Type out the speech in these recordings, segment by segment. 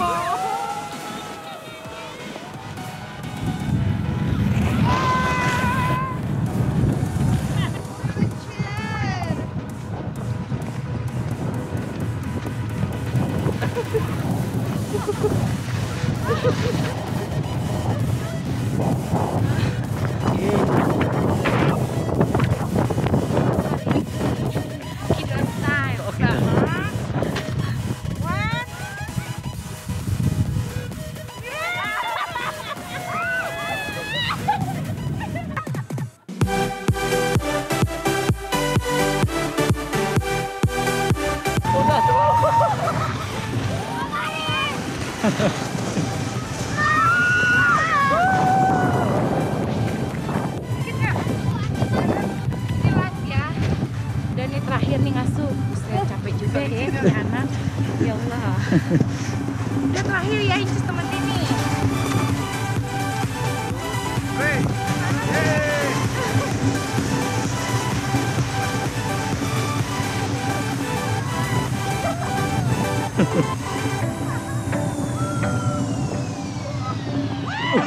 beautiful. Ini terakhir nih ngasuh. Saya capek juga ya punya anak. Ya Allah. Dan terakhir ya Incis temen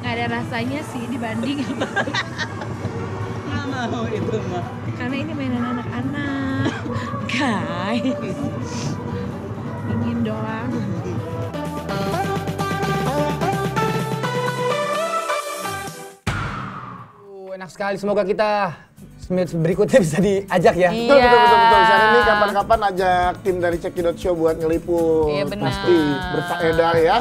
Nggak ada rasanya sih dibanding Nggak mau itu mah. karena ini mainan anak-anak guys ingin doang Uh, enak sekali. Semoga kita berikutnya bisa diajak ya. Iya. Betul, betul, betul, betul. Saya ini kapan-kapan ajak tim dari Cekidot Show buat ngeliput. Iya, benar. Pasti berfaedah ya.